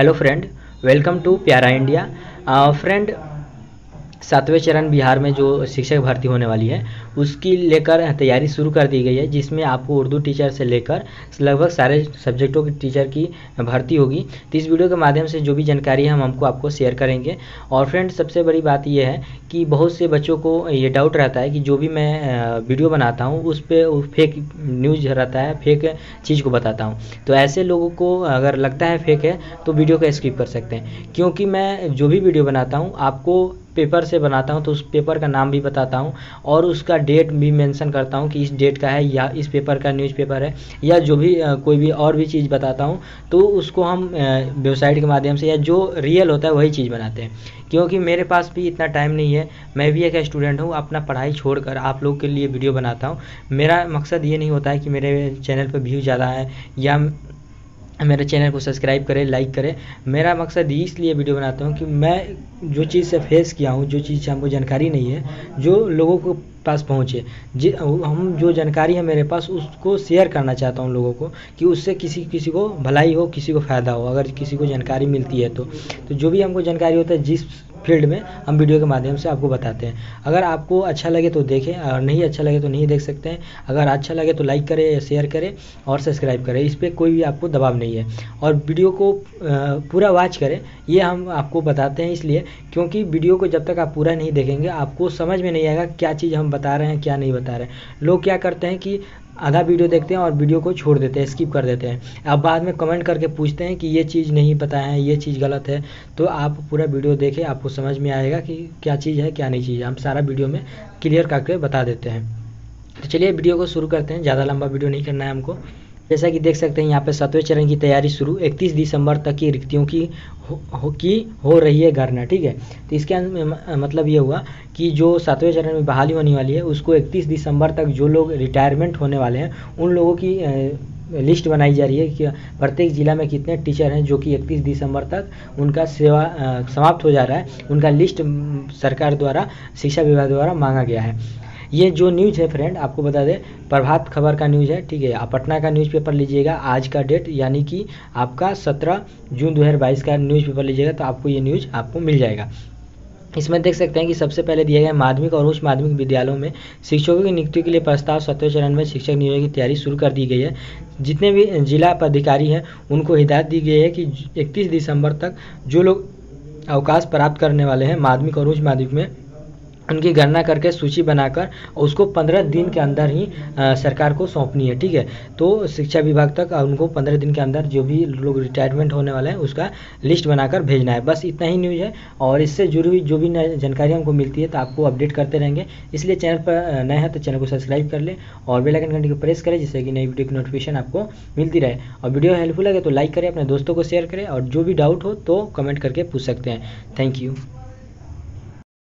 hello friend welcome to Pyara India. Uh, friend सातवें चरण बिहार में जो शिक्षक भर्ती होने वाली है, उसकी लेकर तैयारी शुरू कर दी गई है, जिसमें आपको उर्दू टीचर से लेकर लगभग सारे सब्जेक्टों की टीचर की भर्ती होगी। तो इस वीडियो के माध्यम से जो भी जानकारी है, हम हमको आपको शेयर करेंगे। और फ्रेंड सबसे बड़ी बात यह है कि बहुत से बच्चों को ये डाउट रहता है कि जो भी मैं वीडियो बनाता हूँ, उस पर फेक न्यूज़ रहता है फेक चीज़ को बताता हूँ। तो ऐसे लोगों को अगर लगता है फेक है तो वीडियो का स्किप कर सकते हैं। क्योंकि मैं जो भी वीडियो बनाता हूँ, आपको पेपर से बनाता हूँ तो उस पेपर का नाम भी बताता हूँ और उसका डेट भी मेंशन करता हूँ कि इस डेट का है या इस पेपर का न्यूज़पेपर है या जो भी कोई भी और भी चीज़ बताता हूँ तो उसको हम वेबसाइट के माध्यम से या जो रियल होता है वही चीज़ बनाते हैं। क्योंकि मेरे पास भी इतना टाइम नहीं है, मैं भी एक स्टूडेंट हूँ, अपना पढ़ाई छोड़कर आप लोग के लिए वीडियो बनाता हूँ। मेरा मकसद ये नहीं होता है कि मेरे चैनल पर व्यू ज़्यादा है या मेरे चैनल को सब्सक्राइब करें लाइक करें। मेरा मकसद इसलिए वीडियो बनाता हूँ कि मैं जो चीज़ से फेस किया हूँ, जो चीज़ से हमको जानकारी नहीं है, जो लोगों को पास पहुँचे, जि, हम जो जानकारी है मेरे पास, उसको शेयर करना चाहता हूँ लोगों को कि उससे किसी किसी को भलाई हो, किसी को फ़ायदा हो, अगर किसी को जानकारी मिलती है तो। तो जो भी हमको जानकारी होता है, जिस फ़ील्ड में हम वीडियो के माध्यम से आपको बताते हैं। अगर आपको अच्छा लगे तो देखें, और नहीं अच्छा लगे तो नहीं देख सकते हैं। अगर अच्छा लगे तो लाइक करें शेयर करें और सब्सक्राइब करें। इस पर कोई भी आपको दबाव नहीं है। और वीडियो को पूरा वॉच करें। ये हम आपको बताते हैं इसलिए क्योंकि वीडियो को जब तक आप पूरा नहीं देखेंगे, आपको समझ में नहीं आएगा क्या चीज़ हम बता रहे हैं, क्या नहीं बता रहे हैं। लोग क्या करते हैं कि आधा वीडियो देखते हैं और वीडियो को छोड़ देते हैं स्किप कर देते हैं। अब बाद में कमेंट करके पूछते हैं कि ये चीज़ नहीं पता है, ये चीज़ गलत है। तो आप पूरा वीडियो देखें, आपको समझ में आएगा कि क्या चीज़ है, क्या नहीं चीज़ है। हम सारा वीडियो में क्लियर करके बता देते हैं। तो चलिए वीडियो को शुरू करते हैं। ज़्यादा लंबा वीडियो नहीं करना है हमको। जैसा कि देख सकते हैं यहाँ पे सातवें चरण की तैयारी शुरू 31 दिसंबर तक की रिक्तियों की हो, हो की हो रही है गणना ठीक है? तो इसके अंत में मतलब ये हुआ कि जो सातवें चरण में बहाली होने वाली है उसको 31 दिसंबर तक जो लोग रिटायरमेंट होने वाले हैं उन लोगों की लिस्ट बनाई जा रही है कि प्रत्येक जिला में कितने टीचर हैं जो कि 31 दिसंबर तक उनका सेवा समाप्त हो जा रहा है उनका लिस्ट सरकार द्वारा शिक्षा विभाग द्वारा मांगा गया है। ये जो न्यूज़ है फ्रेंड, आपको बता दें, प्रभात खबर का न्यूज़ है, ठीक है। आप पटना का न्यूज़पेपर लीजिएगा, आज का डेट यानी कि आपका 17 जून 2022 का न्यूज़पेपर लीजिएगा तो आपको ये न्यूज़ आपको मिल जाएगा। इसमें देख सकते हैं कि सबसे पहले दिया गया माध्यमिक और उच्च माध्यमिक विद्यालयों में शिक्षकों की नियुक्ति के लिए प्रस्ताव सत्रह चरण में शिक्षक नियोजन की तैयारी शुरू कर दी गई है। जितने भी जिला पदाधिकारी हैं, उनको हिदायत दी गई है कि इकतीस दिसंबर तक जो लोग अवकाश प्राप्त करने वाले हैं, माध्यमिक और उच्च माध्यमिक में उनकी गणना करके सूची बनाकर उसको पंद्रह दिन के अंदर ही आ, सरकार को सौंपनी है ठीक है? तो शिक्षा विभाग तक उनको पंद्रह दिन के अंदर जो भी लोग रिटायरमेंट होने वाले हैं उसका लिस्ट बनाकर भेजना है। बस इतना ही न्यूज़ है और इससे जुड़ी हुई जो भी जानकारी हमको मिलती है तो आपको अपडेट करते रहेंगे। इसलिए चैनल पर नए हैं तो चैनल को सब्सक्राइब कर लें और बेलाइकन घंटे को प्रेस करें जिससे कि नई वीडियो की नोटिफिकेशन आपको मिलती रहे। और वीडियो हेल्पफुल लगे तो लाइक करें अपने दोस्तों को शेयर करें और जो भी डाउट हो तो कमेंट करके पूछ सकते हैं। Thank you